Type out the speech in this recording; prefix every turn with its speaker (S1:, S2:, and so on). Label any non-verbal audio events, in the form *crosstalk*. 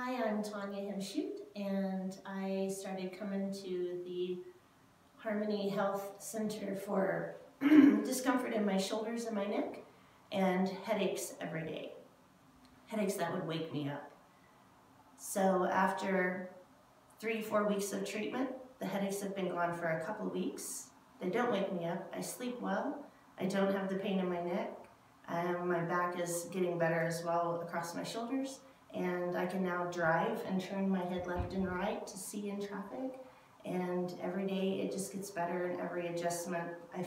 S1: Hi, I'm Tonja Himschoot, and I started coming to the Harmony Health Center for *clears throat* discomfort in my shoulders and my neck and headaches every day. Headaches that would wake me up. So after three, four weeks of treatment, the headaches have been gone for a couple weeks. They don't wake me up. I sleep well. I don't have the pain in my neck. Um, my back is getting better as well across my shoulders and I can now drive and turn my head left and right to see in traffic. And every day it just gets better and every adjustment I